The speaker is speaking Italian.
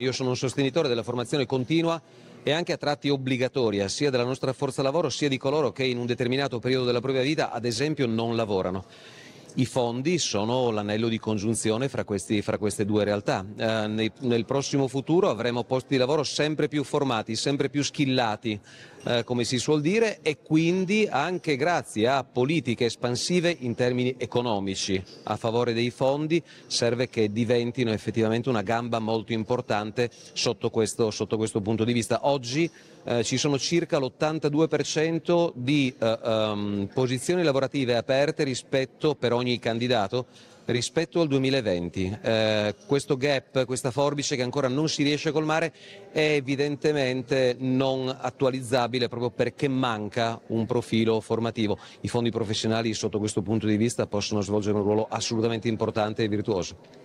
Io sono un sostenitore della formazione continua e anche a tratti obbligatoria, sia della nostra forza lavoro sia di coloro che in un determinato periodo della propria vita, ad esempio, non lavorano. I fondi sono l'anello di congiunzione fra, questi, fra queste due realtà. Eh, nei, nel prossimo futuro avremo posti di lavoro sempre più formati, sempre più skillati, eh, come si suol dire, e quindi anche grazie a politiche espansive in termini economici a favore dei fondi serve che diventino effettivamente una gamba molto importante sotto questo, sotto questo punto di vista. Oggi eh, ci sono circa l'82% di eh, um, posizioni lavorative aperte rispetto per ogni candidato rispetto al 2020. Eh, questo gap, questa forbice che ancora non si riesce a colmare è evidentemente non attualizzabile proprio perché manca un profilo formativo. I fondi professionali sotto questo punto di vista possono svolgere un ruolo assolutamente importante e virtuoso.